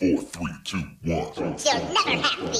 four, three, two, one. You'll never have me.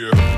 Yeah.